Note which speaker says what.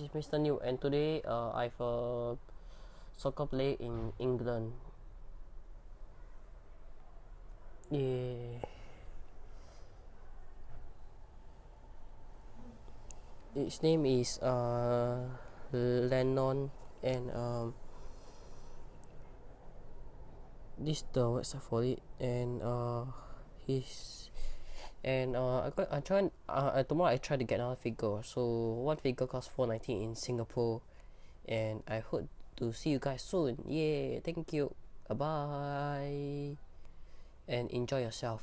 Speaker 1: This is Mr. New, and today uh, I've a soccer play in England. Yeah. Its name is uh, Lennon, and um, this the website for it, and uh, his and uh, I got I trying uh tomorrow I try to get another figure. So one figure costs four ninety in Singapore, and I hope to see you guys soon. Yeah, thank you. Bye bye, and enjoy yourself.